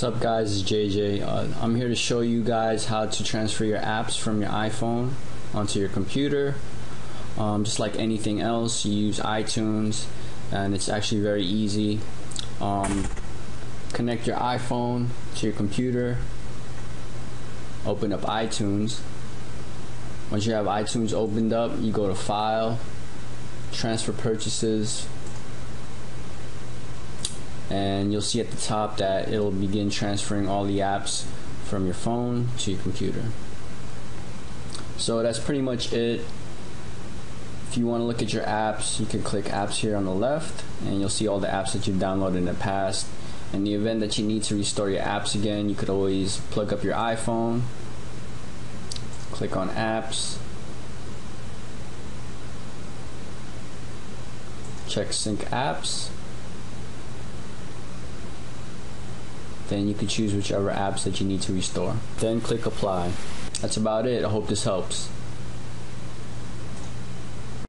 What's up guys, it's JJ. Uh, I'm here to show you guys how to transfer your apps from your iPhone onto your computer. Um, just like anything else, you use iTunes and it's actually very easy. Um, connect your iPhone to your computer, open up iTunes. Once you have iTunes opened up, you go to File, Transfer Purchases, and you'll see at the top that it'll begin transferring all the apps from your phone to your computer. So that's pretty much it. If you want to look at your apps, you can click apps here on the left and you'll see all the apps that you've downloaded in the past. In the event that you need to restore your apps again, you could always plug up your iPhone, click on apps, check sync apps, then you can choose whichever apps that you need to restore. Then click apply. That's about it. I hope this helps.